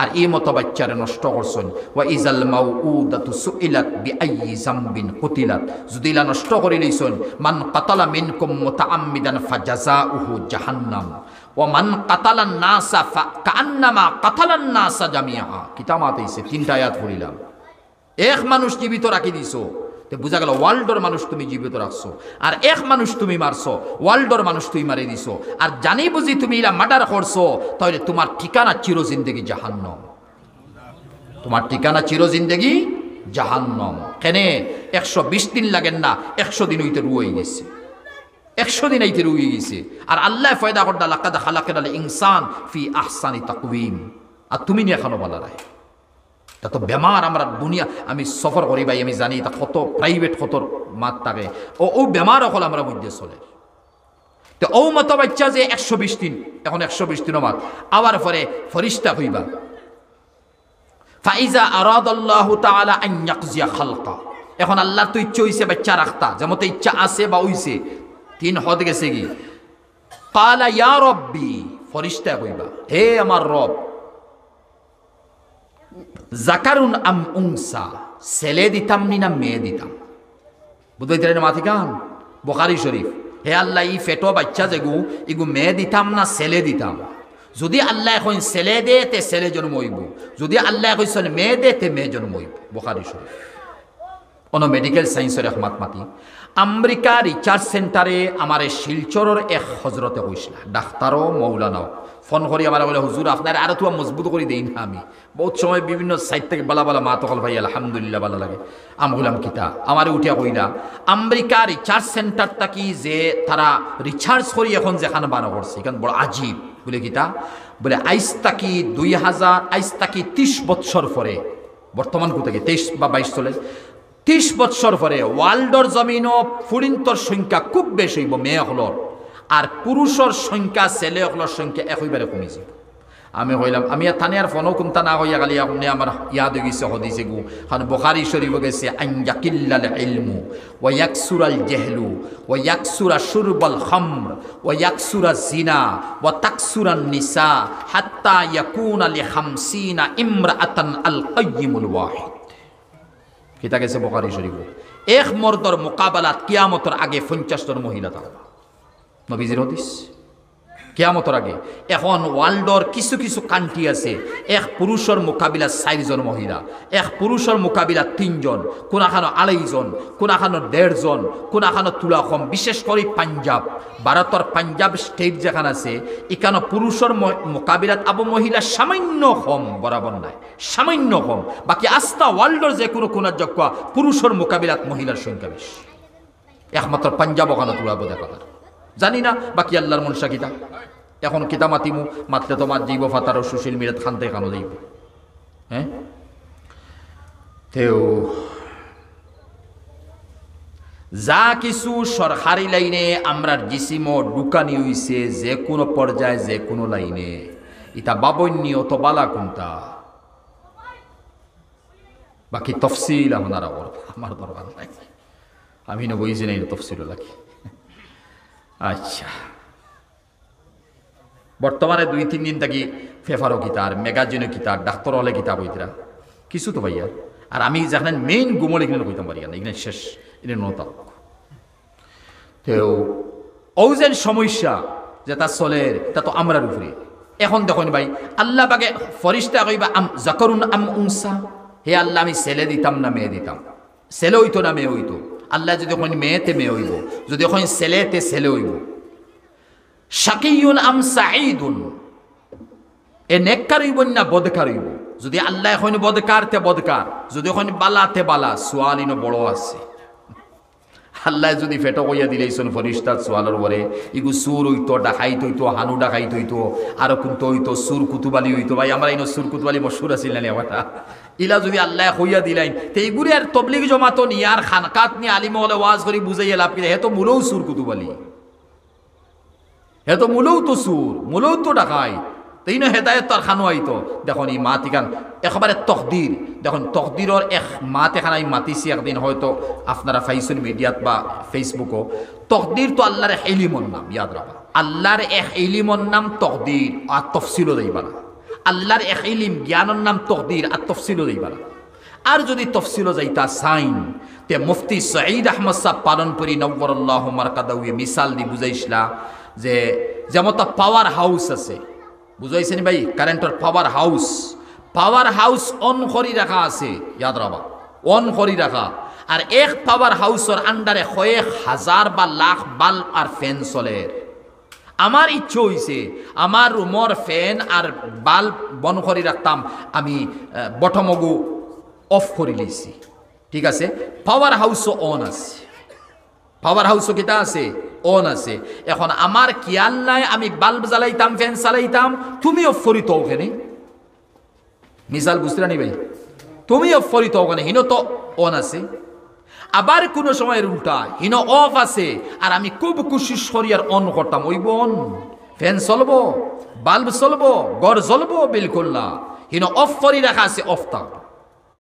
আর এই মতো বাচ্চারে নষ্ট করছেন। ওয়া ইজাল মাউ উদাতু সুইলাত বি আইয়ি জামবিন কুতিলাত। যদি ইলা নষ্ট করে লইছেন, মান কাতালা মিনকুম মুতাআম্মিদান ফাজাজাউহু জাহান্নাম। ওয়া মান কাতালান নাসা কাআন্নামা কাতালান নাসা জামিআ। কিতামাত আইছে, তিনটা আয়াত পড়িলাম। এক মানুষ জীবিত রাখি দিছো। তো বোঝা গেল ওয়ার্ল্ডর মানুষ তুমি জীবিত রাখছো। আর এক মানুষ তুমি মারছো, ওয়ার্ল্ডর মানুষ তুমি মারি দিছো। আর জানি বুঝি তুমি ইলা মার্ডার করছ, তাহলে তোমার ঠিকানা চির জিন্দগি জাহান্নম। তোমার ঠিকানা চির জিন্দগি জাহান্নম। কেনে? একশো বিশ দিন লাগেন না, একশো দিন হইতে রুয়ে গেছে। একশো দিন আইতে রুয়ে গেছে। আর আল্লাহ ফয়দা করদা, লাকাদা খালাকের ইনসান ফি আহসানি তাকবিম আর তুমি নিয়ে এখনও বলা রায় তা তো বেমার আমরা দুনিয়া, আমি সফর করি ভাই আমি জানি তা কত প্রাইভেট কত মাত থাকে। ও ও বেমার অকল আমরা বুঝতে চলে। তো ও মতো বাচ্চা যে একশো বিশ দিন, এখন একশো বিশ দিন মাত। আবার পরে ফরিস্তা হইবা। ফাইজা আরাদ আল্লাহ তাআলা আন ইয়াকজিয়া খালকা। এখন আল্লাহর তো ইচ্ছা হইছে বাচ্চা রাখতা যেমন ইচ্ছা আছে বা হইছে তিন হদ গেছে কি? কালা ইয়া রব্বি ফরিস্তা কইবা হে আমার রব জাকারুন আম উংসা ছেলে দিতাম নি না মেয়ে দিতাম বুঝতে মাথি কান বোখারি শরীফ হে আল্লাহ ই ফেটো বাচ্চা যেগু ইগু মেয়ে দিতাম না ছেলে দিতাম যদি আল্লাহ এখন ছেলে দে তে ছেলে জন্ম যদি আল্লাহ কইছেন মেয়ে দে তে মেয়ে জন্ম হইব বোখারি শরীফ কোন মেডিকেল সায়েন্সের একমাত মাতি আমেরিকা রিচার্জ সেন্টারে আমার শিলচরের এক হজরতে কইসলা ডাক্তারও মৌলানাও। ফোন করি আমার বলে, হুজুর, আপনার আরও তোমার মজবুত করে দেই না আমি। বহুত সময় বিভিন্ন সাইড থেকে বালা বালা মা তকল ভাই আলহামদুলিল্লাহ ভালো লাগে। আমি বললাম কিতা? আমার উঠিয়া কইলা, আমেরিকা রিচার্জ সেন্টারটা কি যে তারা রিচার্জ করি এখন যেখানে বানা করছে? এখানে বড় আজীব। বলে, কিতা? বলে আইস তাকি দুই হাজার আইস তাকি ত্রিশ বৎসর পরে, বর্তমান কোথাকে তেইশ বা বাইশ চলে। ত্রিশ বৎসর পরে ওয়ার্ল্ডর জমিনও ফুরিন্তর সংখ্যা খুব বেশি হইব, মেয়ে হলর আর পুরুষর সংখ্যা, ছেলে হলর সংখ্যা একইবারে কমি যাব। আমি হইলাম, আমি থানে আর ফোনও কোনটা না হইয়া গেলি আপনি আমার ইয়াদ গেছে হদিছে গু। কারণ বখারি শরীফ গেছে আইয়াকিল্লাল ইলমু ওয়া ইয়াকসুরাল জেহলু ওয়া ইয়াকসুরা শুরবাল খামর ওয়া ইয়াকসুরা জিনা ওয়া তাকসুরান নিসা হাত্তা ইয়াকুনা লি খামসিনা ইমরাআতান আল কাইয়িমুল ওয়াহিদ। কিতা গেছে বোকারি শরীফ এক মর্দর মোকাবেলাত কিয়ামতর আগে পঞ্চাশতর মহিলা থাকবা। নবীজির হদিস। কেয়ামতর আগে এখন ওয়ার্ল্ডর কিছু কিছু কান্ট্রি আছে। এক পুরুষের মোকাবিলা চারজন মহিলা, এক পুরুষের মোকাবিলা তিনজন, কোনাখানো আড়াইজন কোনাখানো দেড়জন কোনাখানো তুলা কম বিশেষ করে পাঞ্জাব। ভারতের পাঞ্জাব স্টেট যেখানে আছে এখানে পুরুষের মোকাবিলাত আবু মহিলা সামান্য কম বরাবর নাই, সামান্য কম। বাকি আস্থা ওয়ার্ল্ডর যে কোনো কোনার যোগ্য পুরুষের মোকাবিলাত মহিলার সংখ্যা বেশি একমাত্র পাঞ্জাব ওখানে তুলাবো দেখা জানি না, বাকি আল্লাহর মনসা কিতা? এখন কিতা মাতিমু? মাতলে তোমার জীব ফাতার সুশীল মিরাত খানতে খানো যাইব। হ্যাঁ? তেও যা কিছু সরকারি লাইনে আমরা জিসিম ঢুকানি হইছে, যে কোনো পর্যায়ে, যে কোনো লাইনে। ইতা বাবন্য তো বালা কোনটা? বাকি তফসিল আপনারা আমার দরকার নাই। আমি না বইছি নাই তফসিল লাগি। আচ্ছা। বর্তমানে দুই, তিন দিন থাকি ফেফারও কিতার ম্যাগাজিনও কিতার ডাক্তার হলে কিতাব হইতরা কিছু তো ভাইয়া। আর আমি যেখানে মেইন গুমল এখানে কইতাম পারি এখানে শেষ এটা নতা তেও যেন সমস্যা যে তা চলের তা তো আমরার উপরে এখন দেখুন ভাই, আল্লাহ বাগে ফরিস্তা কইবা আম জাকরুন আম উংসা হে আল্লাহ আমি ছেলে দিতাম না মেয়ে দিতাম ছেলে হইতো না মেয়ে হইতো আল্লাহ যদি ওখানে মেয়েতে মেয়ে হইব, যদি ওখানে ছেলেতে ছেলে হইব। শাকিউন আম সাঈদুন। এ নেককার হইব না বদকার হইব? যদি আল্লাহ এখন বদকার তে বদকার, যদি ওখানে বালা তে বালা সোয়ালিনো বড় আছে। আল্লাহ যদি ফেটো কইয়া দিলেইছন ফরিস্তার সোয়ালের পরে ইগু সুর হইতো ডাকাইত হইতো হানু ডাকাইত হইতো আর কিন্তু হইতো সুর কুতুবালি হইতো। ভাই, আমরা ইনো সুর কুতুবালি মশুর আছিল না ইলা যদি আল্লাহ কইয়া দিলাইন তে এইগুলি আর তবলিগ জমাতো নি, আর খানকাত নি আলিম হলে ওয়াজ করি বুঝাইয়া লাভ কিনা হে তো মূলও সুর কুতুবালি। হে তো মূলও তো সুর মূলও তো ডাকাই। তাই না হেদায়ত তার খানো আইতো। দেখুন এই মাত ইখান, একেবারে তকদির। দেখুন তকদিরর এক মাত এখান আমি মাতিছি একদিন হয়তো আপনারা ফাইসুন মিডিয়াত বা ফেসবুকও তকদির তো আল্লাহর এলিমর নাম, ইয়াদ রাখা আল্লাহর এক এলিমর নাম তকদির আর তফসিলও দেইবা না। আল্লাহর এক ইলিম, জ্ঞানের নাম তকদির, আর তফসিলও দিবার আর যদি তফসিলও যাইতা সাইন, তে মুফতি সঈদ আহমদ সাহ পালন করি নব্বরল্লাহ মার্কাদাউয়ে মিসাল দি বুঝাইছিলা যে যেমন পাওয়ার হাউস আছে। বুঝাইছেন ভাই? কারেন্টর power house power house on করি রাখা আছে, ইয়াদ রাবা অন করি রাখা। আর এক পাওয়ার হাউসের আন্ডারে কয়েক হাজার বা লাখ বাল্ব আর ফ্যান চলে। আমার ইচ্ছে হইছে আমার রুমর ফ্যান আর বাল্ব বন করে রাখতাম, আমি বটমগু অফ করে লইছি। ঠিক আছে? পাওয়ার হাউসও অন আছে। পাওয়ার হাউসও কেটা আছে? অন আছে। এখন আমার খেয়াল নাই, আমি বাল্ব জ্বালাইতাম, ফ্যান চালাইতাম, তুমি অফ করি তো ওখানে? মিসাল বুঝতে নি ভাই? তুমি অফ করি তো ওখানে হিনো তো অন আছে। আবার কোনো সময়ের উল্টা। হিন অফ আছে। আর আমি খুব খুশি আর অন করতাম। ওই বোন, ফ্যান চলবো, বাল্ব চলবো গড় চলবো বিলকুল না হিন অফ করি রাখা আছে অফ থাকব